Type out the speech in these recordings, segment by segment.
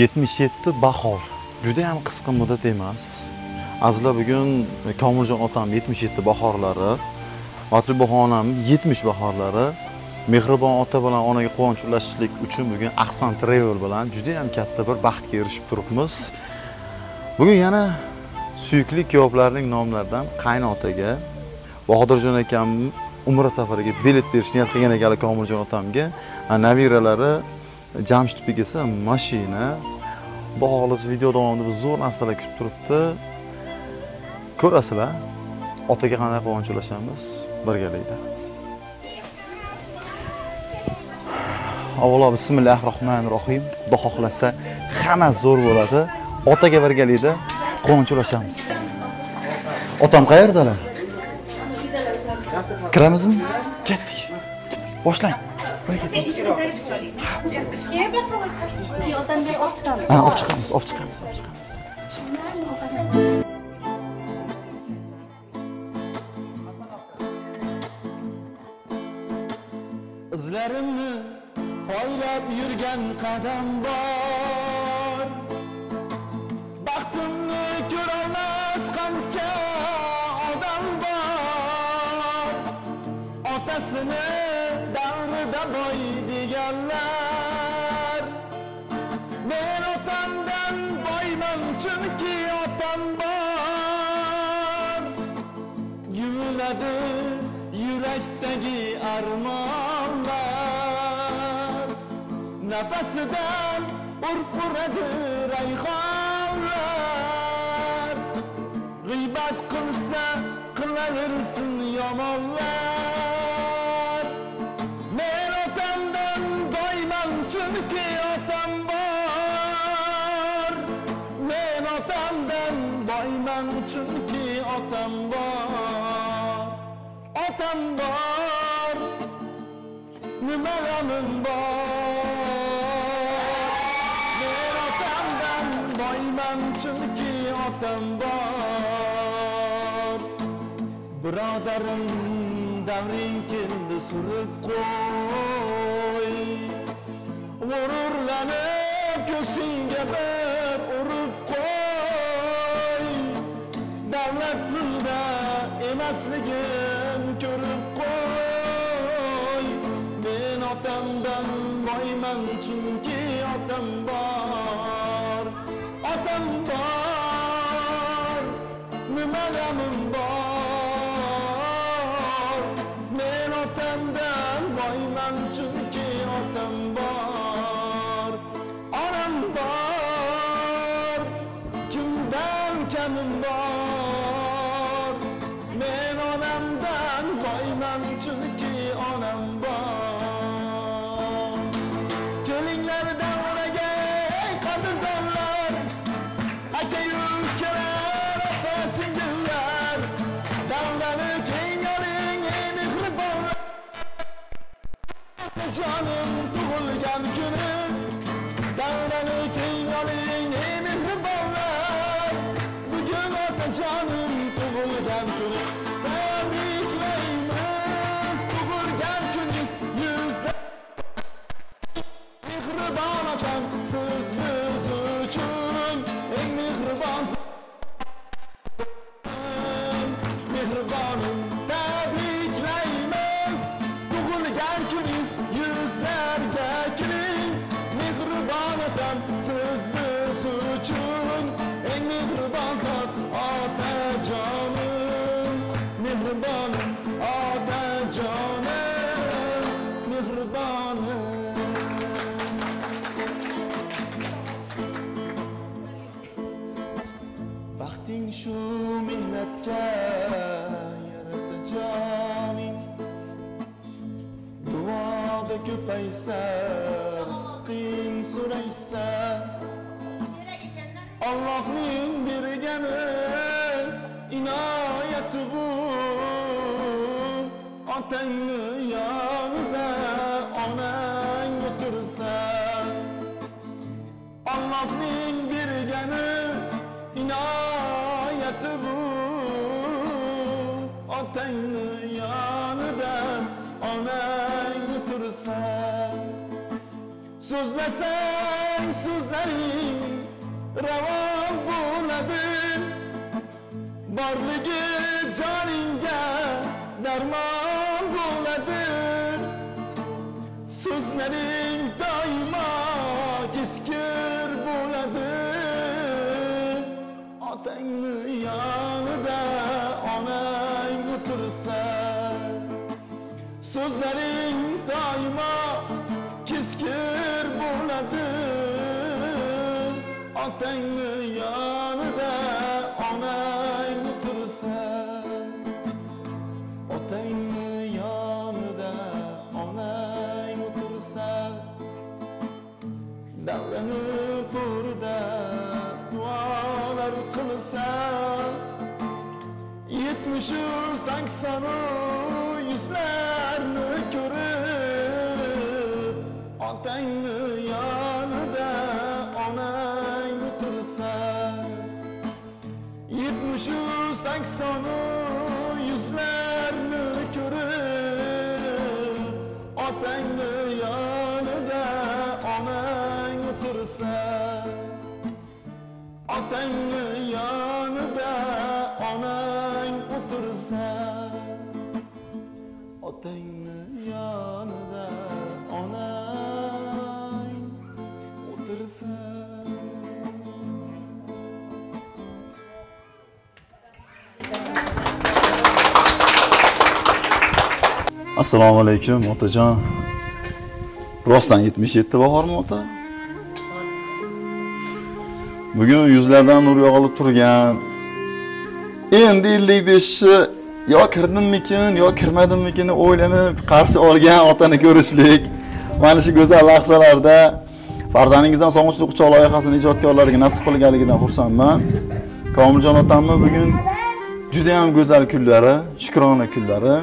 yetmish yetti bahor. Judayam qisqa muddat emas. Azizlar bugun komiljon otam yetmish yetti bahorlari matlubaxon onam yetmish bahorlari mehribon ota bilan onaga quvonch ulashishlik uchun bugun ahsan travel bilan juda ham katta bir baxtga erishib turibmiz. Bugun yana suyukli kuyovlarning nomlaridan qaynotaga bahodirjon akam umra safariga bilet berish niyat qilgan ekanlar komiljon otamga. Naviralari jamshid esa mashina. Xudo xohlasa video davomida biz zo'r narsalar kutib turibdi. Ko'rasizlar otaga qanday quvonch ulashamiz birgalikda. Avvalo bismillahi rohmanir rohim xudo xohlasa hammasi zo'r bo'ladi. Otaga birgalikda quvonch ulashamiz otam qayerdalar? Kiramizmi? Ketdik. Ketdik. Boshlang. Ber, olib chiqamiz. ha olib chiqamiz olib chiqamiz olib chiqamiz izlarimni poylab yurgan qadam bor baxtimni ko'rolmas qancha odam bor otasini davrida boy deganlar men otamdan boyman chunki otam bor yuviladi yurakdagi armonlar nafasidan urquradi rayhonlar g'iybat qilsa qilaversin yomonlar otam bor nima g'amim bor men otamdan boyman chunki otam bor birodarim davring keldi surib qo'y g'ururlanib ko'ksingga bir urib qo'y davlat pulda emasligi ko'rib qo'y men otamdan boyman chunki otam bor otam bor nima g'amim bor men otamdan boyman chunki otam bor onam bor kimdan kamim bor men onamdan boyman chunki tug'ilgan kuningiz yuzlarga kuling mehribon otam siz biz duoda ko'paysa rizqing so'raysa Allohning bergani inoyati bu. Otangni yonida onang o'tirsa Allohning bergani inoyati bu. Otangni yonida onang tursa so'zlasang so'zlaring ravon bo'ladi borligi joningga otangni yonida onang o'tirsa otangni yonida onang o'tirsa davrani to'rida duolar qilsa yetmishu saksonu yuzlarni ko'rib otangni yonida onang o'tirsa assalomu alaykum otajon. Rostdan 77 bahormi ota? Bugun yuzlardan nur yog'ilib turgan endi 55ni yo kirdimmikin yo kirmadimmikin o'ylanib qarshi olgan otani ko'rishlik. Mana shu go'zal lahzalarda farzandingizdan sog'inchli quchoq loyihasini ijodkorlariga nasib qilganligidan xursandman. Komiljon otamni bugun juda ham go'zal kunlari shukrona kunlari.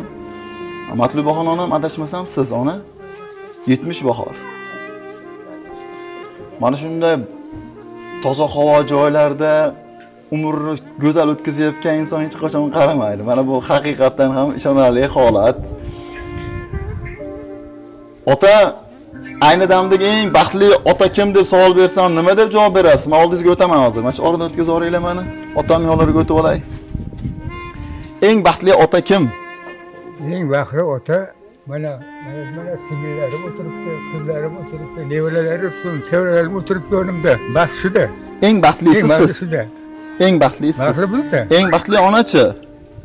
Matlubaxon onam adashmasam siz ona? 70 bahor. Mana shunday toza havo joylarda umrni go'zal o'tkazayotgan inson hech qachon qarimaydi mana bu haqiqatdan ham ishonarli holat. Ota ayni damdagi eng baxtli ota kim deb savol bersam nima deb javob berasiz? Man oldingizga o'taman hozir. Mana shu oradan o'tkazib yuboringlar mani. Otamni yonlariga o'tib olay. Eng baxtli ota kim? Eng baxtli ota mana mana singillarim o'tiribdi qizlarim o'tiribdi nevaralarim chevaralarim o'tiribdi yonimda baxt shuda. Eng baxtlisi siz. shuda eng baxtlisi siz. Bizda. Eng baxtli onachi.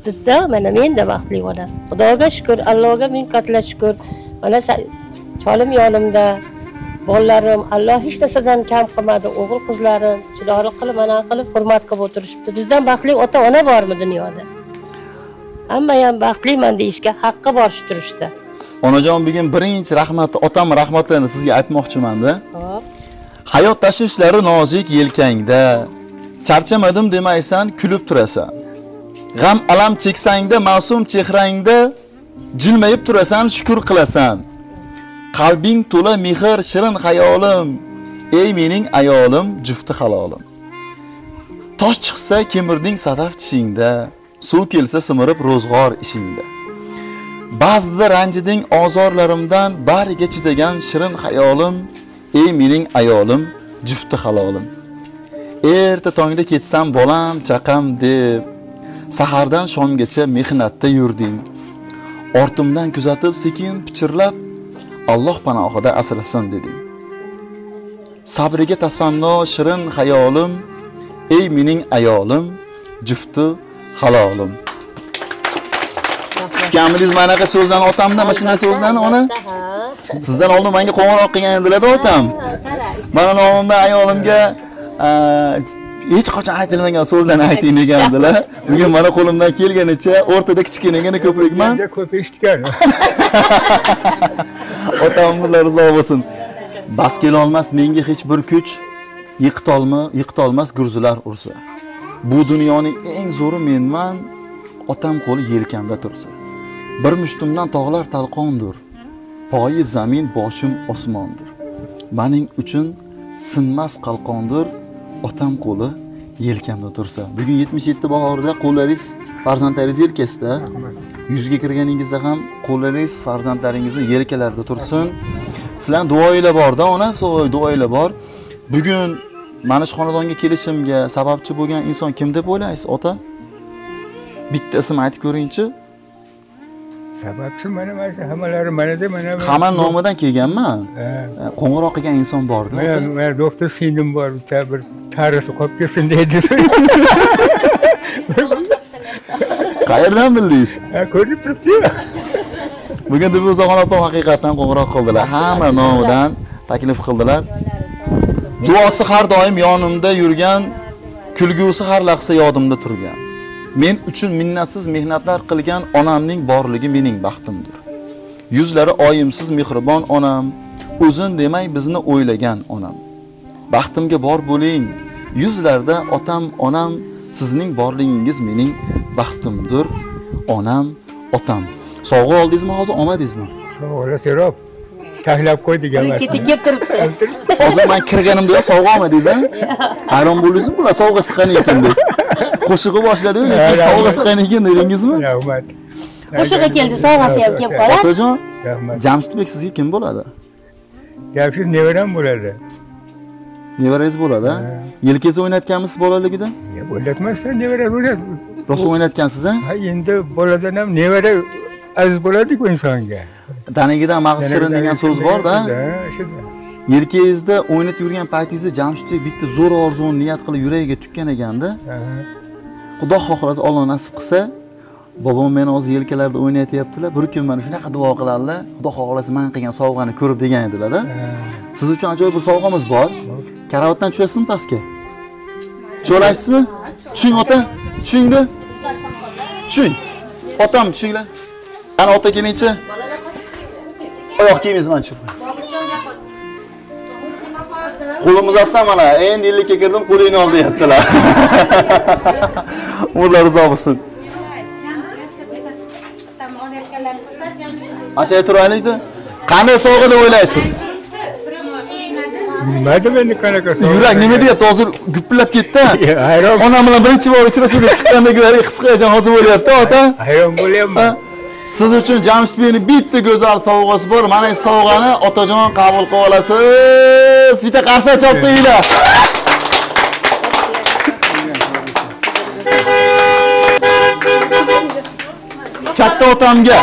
Bizda mana menda baxtli onam xudoga shukur allohga ming qatla shukur mana cholim yonimda bolalarim alloh hech narsadan kam qilmadi o'g'il qizlarim chiroyli qilib mana qilib hurmat qilib o'tirishibdi. Bizdan baxtli ota ona bormi dunyoda? Hammayam baxtliman deyishga haqqi bor shu turishda. Onajon bugun birinchi rahmat otam rahmatlarini sizga aytmoqchimanda. Hop hayot tashvishlari nozik yelkangda charchamadim demaysan kulib turasan. G'am alam cheksangda ma'sum chehrangda jilmayib turasan shukur qilasan. Qalbing to'la mehr shirin xayolim. Ey mening ayolim jufti halolim. Tosh chiqsa kemirding sadaf tishingda suv kelsa simirib ro'zg'or ishingda. Ba'zida ranjiding ozorlarimdan bariga chidagan shirin xayolim. Ey mening ayolim jufti halolim. Erta tongda ketsam bolam chaqam deb. Sahardan shomgacha mehnatda yurding. Ortimdan kuzatib sekin pichirlab alloh panohida asrasin deding. Sabriga tasanno shirin xayolim ey mening ayolim jufti halolim. Kutganmidingiz mana bunaqa so'zlarni otamdan mana shunday so'zlarni ona. Sizdan oldin menga qo'ng'iroq qilgan edilarda otam. Mana nomimdan ayolimga hech qachon aytilmagan so'zlarni ayting degandilar bugun mana qo'limdan kelganicha o'rtada kichkinagina ko'prikman. Ko'p eshitgan otamlar rizo bo'lsin. Bas kelolmas menga hech bir kuch yiqitolma yiqitolmas gurzilar ursa. Bu dunyoning eng zo'ri menman otam qo'li yelkamda tursa. Bir mushtumdan tog'lar talqondir poyi zamin boshim osmondir. Mening uchun sinmas qalqondir otam qo'li yelkamda tursa. Bugun 77 bahorda qo'llaringiz farzandlaringiz yelkasida. Yuzga kirganingizda ham qo'llaringiz farzandlaringizni yelkalarida tursin. Sizlarni duoinglar borda ona so'y duoinglar bor. Bugun mana shu xonadonga kelishimga sababchi bo'lgan inson kim deb o'ylaysiz ota? Bitta ism aytib ko'ringchi. Sababchi mana mana shu hammalari manada mana hamma nomidan kelganman Ha. qo'ng'iroq qilgan inson borda mana doktor singlim bor bitta bir tarixi qolib ketsin deydi qayerdan bildingiz? Ko'rinib turibdiyu bugun dilfuzaxon opam haqiqatdan qo'ng'iroq qildilar. Hamma nomidan taklif qildilar. Duosi har doim yonimda yurgan kulgusi har lahza yodimda turgan men uchun minnatsiz mehnatlar qilgan onamning borligi mening baxtimdir. Yuzlari oyimsiz mehribon onam o'zin demay bizni o'ylagan onam. Baxtimga bor bo'ling yuzlarda otam onam sizning borligingiz mening baxtimdir onam otam. Sovg'a oldingizmi hozir olmadingizmi sovg'alar serob taklab qo'ydik emas ketib kelib turibdi hozir man kirganimda sovg'a olmadingiz a hayron bo'ldingizmi bular? Sovg'asi qani ekan deb. Qo'shig'i boshladiyu lekin sovg'asi qani ekan dedingizmi? Rahmat qo'shig'i keldi sovg'asi ham kelib qoladi. Otajon rahmat jamshidbek sizga kim bo'ladi? Jamshid nevaram bo'ladi. Nevarangiz bo'ladi yelkangizni o'ynatganmisiz bolaligida Ya, o'ylatmasdan nevara o'ynat rosa o'ynatgansiz a ha endi boladan ham nevara aziz bo'ladiku insonga danagidan mag'iz shirin degan so'z borda yelkangizda o'ynatib yurgan paytingizda jamshidbek bitta zo'r orzuni niyat qilib yuragiga tukkan ekanda xudo xohlasa olloh nasib qilsa bobom meni hozir yelkalarida o'ynatyaptilar bir kun mana shunaqa duo qiladilar xudo xohlasa man qilgan sovg'ani ko'rib degan edilarda. Siz uchun ajoyib bir sovg'amiz bor. Karavotdan tushasizmi pastga? Tusha olasizmi tushing ota. Tushingda. Tushing. Otam tushinglar ana ota kelingchi oyoq kiyimingizni mana qo'ying qo'limiz osam mana endi ellikka kirdim qo'lingni ol deyaptilar umrlar uzoq bo'lsin mana shu turaylikda qanday sovg'a deb o'ylaysiz bilmadim endi qanaqa sovg'a. yurak nima deyapti hozir gupillab ketdi hayron onam bilan birinchi bor uchrashuvga chiqqandagi his hayajon hozir bo'lyapti ota hayron bo'lyapman? Siz uchun jamshidbekni bitta go'zal sovg'asi bor. Mana shu sovg'ani otajon qabul qilib olasiz. Bitta qarsak chopib qo'yinglar katta otamga.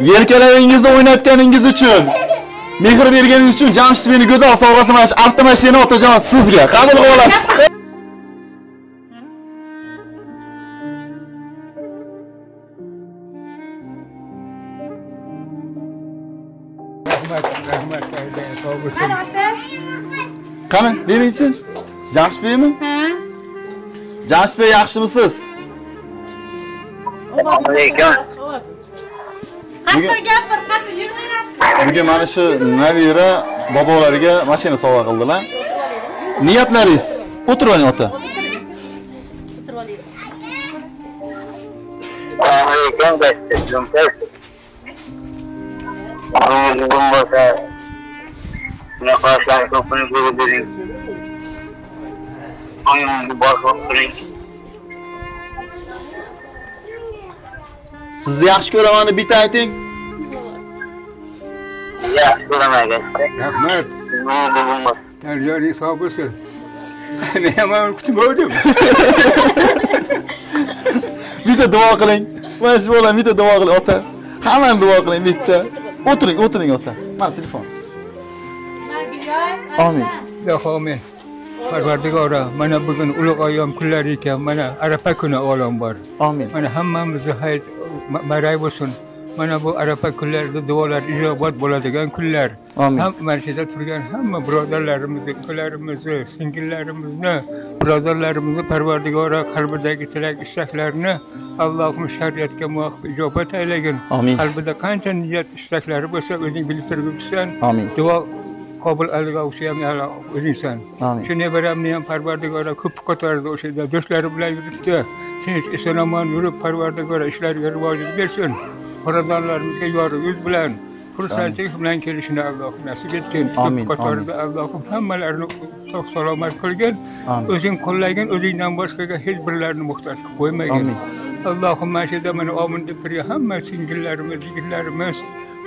Yelkalaringizni o'ynatganingiz uchun mehr berganingiz uchun jamshidbekni go'zal sovg'asi mana shu avtomashina otajon sizga qabul qilib olasiz. Rahmat rahmat sog' bo'lsin qani beringchi jamshidbekmi jamshidbek yaxshimisiz Aleyküm. bugun bugun mana shu nabira bobolariga mashina sovg'a qildilar niyatlaringiz o'tirib oling ota Aleyküm desteklim. Bugün bulmasa ne karşılar kapını görebilirim. Bugün boş oturayım. Sizni yaxshi ko'raman deb bitta ayting. Yaxshi ko'raman geçti. rahmat. Tarjoning sog' bo'lsin men ham uni kutib oldim bitta duo qiling. Mana shu bola bitta duo qiling ota. Hammani duo qiling bitta. O'tiring o'tiring ota. Mana telefon. Amin iloho men parvardigora mana bugun ulug' ayyom kunlari ekan mana arafa kuni olam bor amin mana hammamizni hayit ma- baray bo'lsin mana bu arafa kunlarida duolar ijobat bo'ladigan kunlar Amin. ham marshida turgan hamma birodarlarimizni ukalarimizni singillarimizni birodarlarimizni parvardigora qalbidagi tilak istaklarni allohim shariatga muvofiq ijobat aylagin Amin. qalbida qancha niyat istaklari bo'lsa o'zing bilib turibsan Amin. duo qobil alg'ovchi ham ya Alloh o'zingsan shu nevaramni ham parvardigora ko'p ko'tardi o'sha yerda do'stlari bilan yuribdi tinch eson omon yurib parvardigora ishlariga rivojini bersin xonadonlarimizga yorug' yuz bilan xursandchilik bilan kelishini alloh nasib etgin ko'p qatorida allohim hammalarini sog' salomat qilgin o'zing qo'llagin o'zingdan boshqaga hech birlarini muhtoj qilib qo'ymagin Amin. allohim mana omin deb turgan hamma singillarimiz yigitlarimiz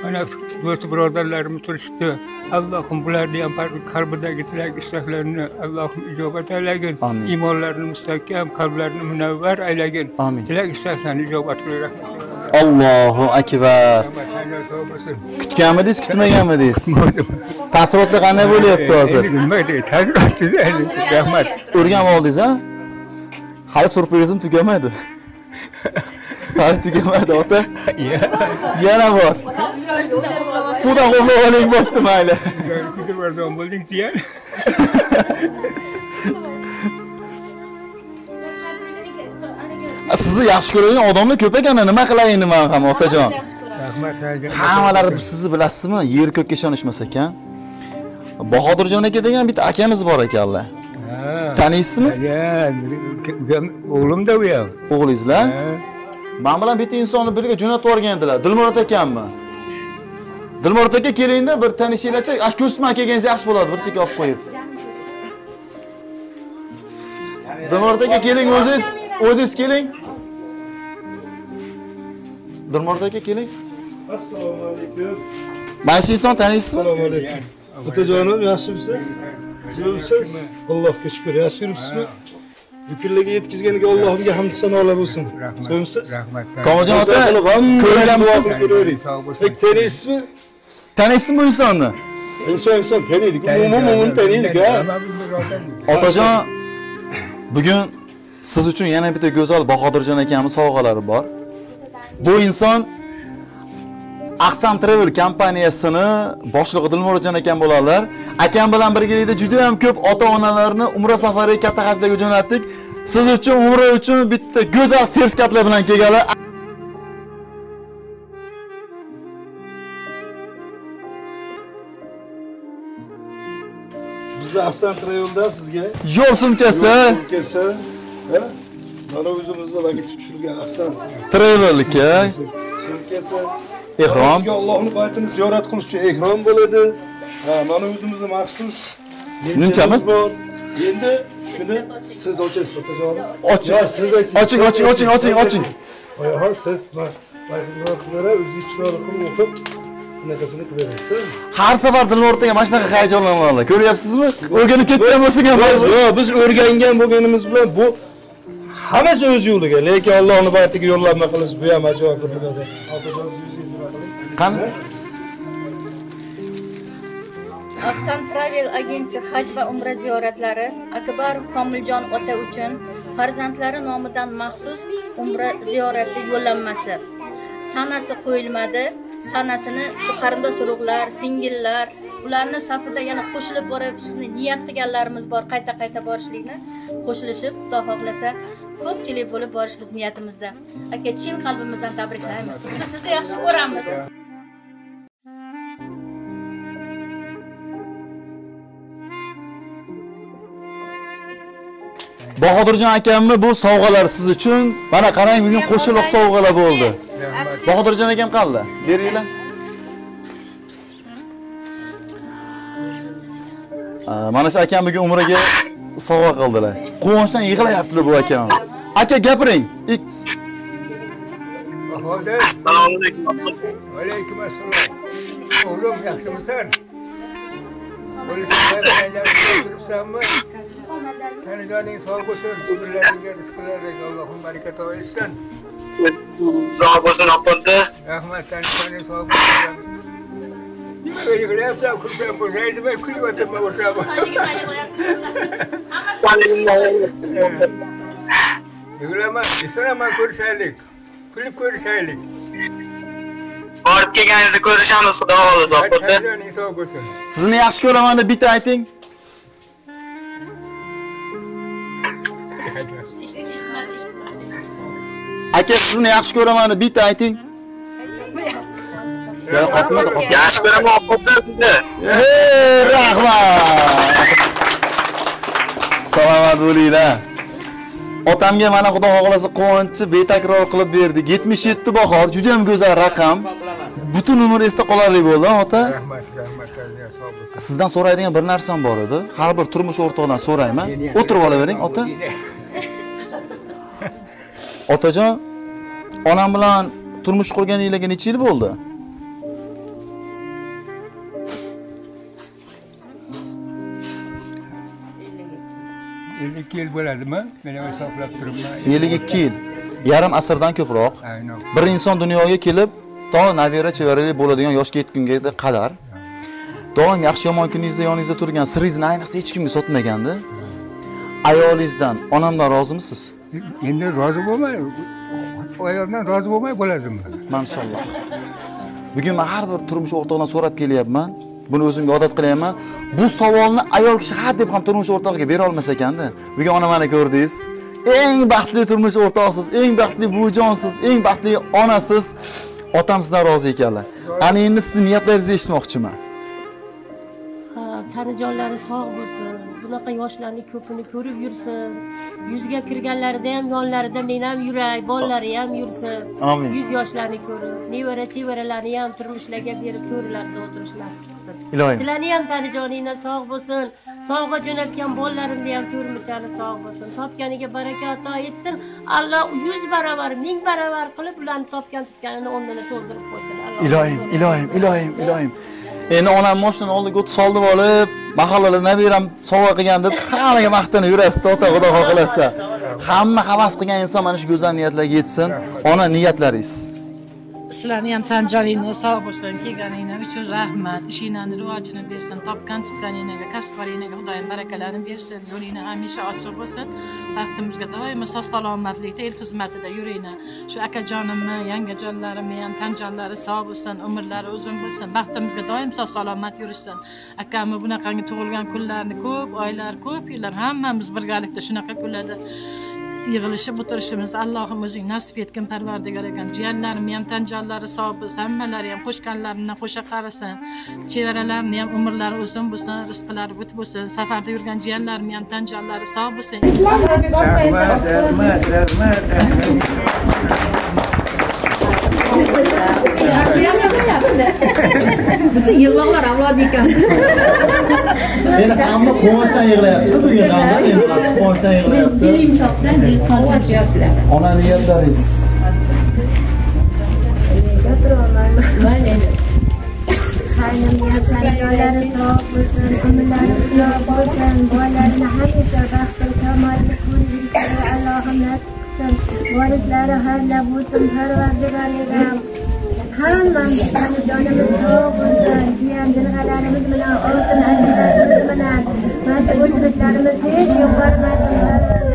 mana do'st birodarlarimiz turishibdi allohim bularni ham qalbidagi tilak istaklarini allohim ijobat aylagin Amin. iymonlarini mustahkam qalblarini munavvar aylagin Amin. tilak istaklarini ijobat rahmat allohu akbar kutganmidingiz kutmaganmidingiz taassurotlar qanday bo'lyapti hozir? Nima taassurot rahmat. o'rganib oldingiz a hali surprizim tugamadi hali tugamadi ota yana bor. Suvdan qo'llab oling bo'pti mayli. Kudirvardan bo'lding jiyan sizni yaxshi ko'radigan odamlar ko'p ekan nima qilay endi man ham otajon? Rahmat hammalari sizni bilasizmi? Yer ko'kka ishonishmas ekan. Bahodirjon aka degan bitta akamiz bor ekanlar taniysizmi? O'g'limda u ham o'g'lingizlar? Ha. man bilan bitta insonni birga jo'natib yuborgandilar. Dilmurod akammi? Dilmurod aka kelingda bir tanishinglarchi. A ko'rsatma kelganingiz yaxshi bo'ladi. Bir chekka olib qo'yib. Dilmurod aka keling o'zingiz o'zingiz keling. Dilmurod aka keling. Assalomu alaykum. Mana shu insonni taniysizmi? Assalomu alaykum. Otajonim yaxshimisiz yaxshimisiz allohga shukur yaxshi yuribsizmi bu kunlarga yetkazganiga allohimga hamd sanolar bo'lsin rahmat komiljon ota ko'rganmisiz taniysizmi taniysizmi bu insonni inson inson taniydik umuman umuman taniydik ha. otajon bugun siz uchun yana bitta go'zal bahodirjon akamiz sovg'alari bor bu inson Aqsam Travel kompaniyasini boshlig'i Dilmurodjon akam bo'ladilar. Akam bilan birgalikda juda ham ko'p ota-onalarni umra safariga katta hajlarga jo'natdik. Siz uchun umra uchun bitta go'zal sertifikatlar bilan kelganlar. bizni ahsan yo'lda sizga Yo'l sumkasi kelsa ha mana o'zimizni logotip tushirgan ahsan Travel'ga sumkasi ehrom. Allohning baytini ziyorat qilish uchun ehrom bo'ladi. Ha, mana o'zimizni maxsus Nimchamiz? bor. Endi shuni siz ochasiz otajon. Oching. Siz oching. Oching, oching, oching, oching. Oyoq siz o'zingiz chiroyli qilib o'qib bunaqasini qilib berasiz. Har safar Dilmurodga mana shunaqa hayajonlanadilar. Ko'ryapsizmi? O'rganib ketgan bo'lsak ham Biz o'rgangan bo'lganimiz bilan bu hammasi o'z yo'liga, lekin Allohning baytiga yo'llanma qilish bu ham ajoyib qani? Aqsam Travel agensiya haj va umra ziyoratlari Akbarov Komiljon ota uchun farzandlari nomidan maxsus umra ziyorati yo'llanmasi. Sanasi qo'yilmadi. Sanasini shu qarindosh urug'lar, singillar, ularni safida yana qo'shilib borishni niyat qilganlarimiz bor, qayta-qayta borishlikni qo'shilishib, Xudo xohlasa ko'pchilik bo'lib borish biz niyatimizda. Aka, chin qalbimizdan tabriklaymiz. Biz sizni yaxshi ko'ramiz. Bahodirjon akamni bu sovg'alar siz uchun. Mana qarang, bugun qo'shiliq sovg'alar bo'ldi. Bahodirjon akam qanday? Beringlar. Mana shu akam bugun umraga sovg'a qildilar. Quvonchdan yig'layaptilar bu akam. Aka gapiring. Bahodir, Assalomu alaykum. alaykum assalom. O'g'lim yaxshimisan? Bo'lishinglar bilan turibsanmi? Tanijoning sog' bo'lsin, umrlaringga, rizqlaringga Allohim baraka to'ysin. Sog' bo'lsin opanda. Rahmat, tanijoning sog' bo'lsin. Nimaga yig'layapsan? Kursam bo'lsangiz, men kulyapman o'shaman. Yig'lama, esonaman ko'rishaylik. Kulib ko'rishaylik. borib kelganingizda ko'rishamiz xudo xohlasa opa Tanzaniya sog' bo'lsin. sizni yaxshi ko'raman deb bitta ayting aka sizni yaxshi ko'raman deb bitta ayting. Yaxshi ko'raman opa sizni. Rahmat. Salomat bo'linglar. Otamga mana xudo xohlasa quvonchi betakror qilib berdik 77 bahor juda ham go'zal raqam. Butun umr esda qolarli bo'ldi ota? Rahmat, rahmat, Tanzaniya sog' bo'lsin. sizdan so'raydigan bir narsam bor edi. Har bir turmush o'rtog'idan so'rayman. O'tirib olavering ota otajon onam bilan turmush qurganinglarga necha yil bo'ldi? Ellik yil bo'ladimi? Men ham hisoblab turibman. 52 yil. Yarim asrdan ko'proq. Aynan. Bir inson dunyoga kelib to nabira chevarali bo'ladigan yoshga yetgunga qadar doim yaxshi yomon kuningizda yoningizda turgan siringizni ayniqsa hech kimga sotmaganda ayolingizdan onamdan rozimisiz endi rozi bo'lmay ayoldan rozi bo'lmay bo'ladimi Mashalloh. Bugun men har bir turmush o'rtog'idan so'rab kelyapman. Buni o'zimga odat qilyapman. Bu savolni ayol kishi ha deb ham turmush o'rtog'iga bera olmas ekanda. Bugun ona mana ko'rdingiz. Eng baxtli turmush o'rtog'isiz, eng baxtli buvijonsiz, eng baxtli onasiz. Otam sizdan rozi ekanlar. Ana endi sizni niyatlaringizni eshitmoqchiman. Tanijonlari sog' bo'lsin. Bunaqa yoshlarni ko'pini ko'rib yursin. Yuzga kirganlarida ham yonlarida men ham yuray bolalari ham yursin. Amin. yuz yoshlarni ko'rib nevara chevaralarni ham turmushlarga berib to'rlarida o'tirish nasib qilsin. Ilohim. sizlarni ham tanijoninglar sog' bo'lsin. Sog'ga jo'natgan bolalarimni ham to'rmichani sog' bo'lsin. Topganiga baraka ato etsin. Alloh yuz barobar ming barobar qilib ularni topgan tutganini o'rnini to'ldirib qo'ysin. Ilohim, ilohim, ilohim, ilohim. Endi onam moshinani oldiga o't soldib olib, mahallada nabiram sovg'a qilgan deb hammaga maqtanib yurasiz, ota xudo xohlasa. Hamma havas qilgan inson mana shu go'zal niyatlarga yetsin. Ona niyatlaringiz. Sizlarni ham tan sog' bo'lsin kelganinglar uchun rahmat. Ishinglarni rivojini bersin topgan tutganinglarga kasblaringlarga xudoyim barakalarni bersin. Yo'lingni hamisha ochiq bo'lsin. Baxtimizga doimo sog' salomatlikda el xizmatida yuringlar. Shu akajonimni yangajonlarimni ham tanjonlari sog' bo'lsin umrlari uzun bo'lsin. Baxtimizga doim sog' salomat yurishsin. Akamni bunaqangi tug'ilgan kunlarni ko'p oylar ko'p yillar hammamiz birgalikda shunaqa kunlarda yig'ilishib o'tirishimiz allohim o'zing nasib etgin parvardigor ekan. Jiyanlarim ham tanjonlari sog' bo'lsin hammalari ham qo'shganlarimdan qo'sha qarasin. Chevaralarini ham umrlari uzun bo'lsin rizqlari but bo'lsin. Safarda yurgan jiyanlarim ham tanjonlari sog' bo'lsin. Rahmat rahmat rahmat yig'loqlar avlod ekan Endi hamma quvonchdan yig'layapti bugun hamma endi quvonchdan yig'layapti. Ona niyatlaringiz. Yo'llari sog' bo'lsin, umrlari uzoq bo'lsin, bolalarini hamisha baxtli kamolli ko'rishlikka Allohim nasib qilsin. Vorislari halla bo'lsin, parvardigorim. Hammamiz jonimiz sog' bo'lsin, jiyan dilg'alarimiz bilan, oltin ajinlarimiz bilan, mana shu o'tirishlarimiz hech yo'qolmasin.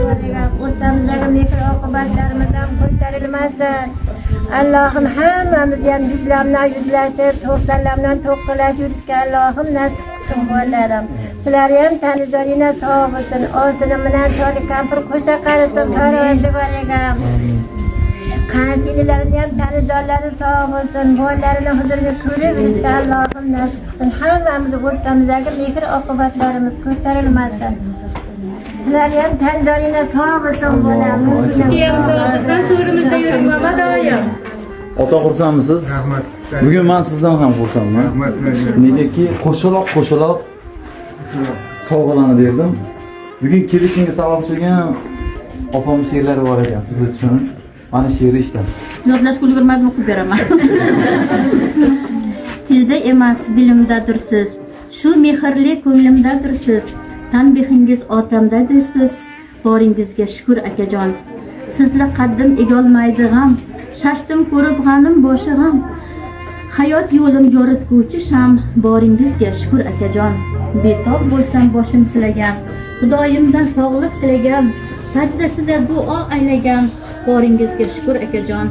parvardigorim. O'rtamizdagi mehr oqibatlarimizdan ko'tarilmasin. Allohim hammamizni ham yuzlar bilan yuzlashib, to'xtallar bilan to'qqilashib yurishga Allohim nasib qilsin bolalarim. Sizlar ham tanijoringlar sog' bo'lsin, oltini bilan choli kampir qo'sha qarisin parvardigor egam Qanchililarni ham tanijonlari sog' bo'lsin, bolalarini huzuriga ko'rib yurishga Allohim nasib qilsin. Hammamiz o'rtamizdagi mehr oqibatlarimiz ko'tarilmasin. Sizlar ham tanijoringlar sog' bo'lsin bolam. Ota xursandmisiz? rahmat Bugun men sizdan ham xursandman. rahmat Negaki qo'shaloq qo'shaloq sovg'alarni berdim. Bugun kelishingga sababchi bo'lgan opam she'rlari bor ekan siz uchun. Mana she'rni eshitamiz. yodlashga ulgurmadim o'qib beraman. Tilda emas dilimdadirsiz. Shu mehrli ko'nglimdadirsiz. Tanbehingiz otamdadirsiz. Boringizga shukur akajon. Sizla qaddim egolmaydi g'am. Shashdim ko'rib g'anim boshi g'am. Hayot yo'lim yoritguvchi sham. Boringizga shukur akajon. Betob bo'lsam boshim silagan. Xudoyimdan sog'lik tilagan. Sajdasida duo aylagan. Boringizga shukur akajon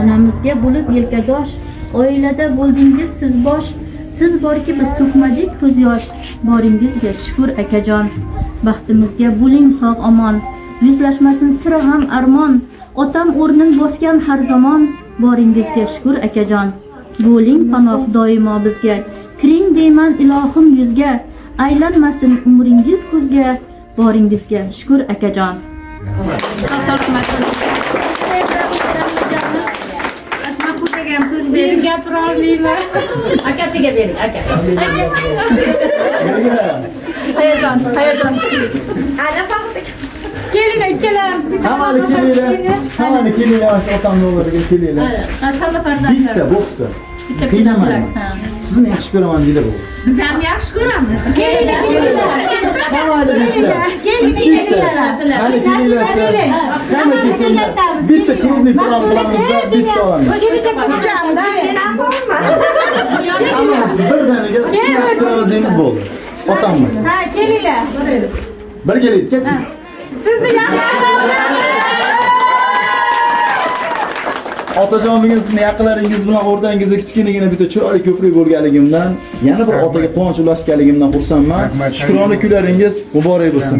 onamizga bo'lib yelkadosh. Oilada bo'ldingiz siz bosh siz borki biz to'kmadik ko'z yosh boringizga shukur akajon baxtimizga bo'ling sog' omon. Yuzlashmasin sira ham armon. Otam o'rnin bosgan har zamon. Boringizga shukur akajon bo'ling panoh doimo bizga. Kiring deyman ilohim yuzga. Aylanmasin umringiz ko'zga boringizga shukur akajon bering gapirolmayman akasiga bering aka hayajon hayajon kelinglar ikkalam Hammani kelinglar. Hammani kelinglar shu otamni o'g'liga kelinglar. mashallah farzandlar Bitta bo'pti. Ha. Sizni yaxshi ko'raman deydi bu. biz ham yaxshi ko'ramiz. Kelinglar bitta. kelinglar. Qani kelinglar. Qani kelsinlar. Bitta klubni plan qilamizda bitta olamiz. Hammamiz birdaniga sizni yaxshi ko'ramiz deymiz bo'ldi. Otamni. ha kelinglar. Bir keling, ketdik. sizni yaxshi Otajon bugun sizni yaqinlaringiz bilan o'rtangizda kichkinagina bitta chiroyli ko'prik bo'lganligimdan, yana bir otaga quvonch ulashganligimdan xursandman. Shukrona kunlaringiz muborak bo'lsin.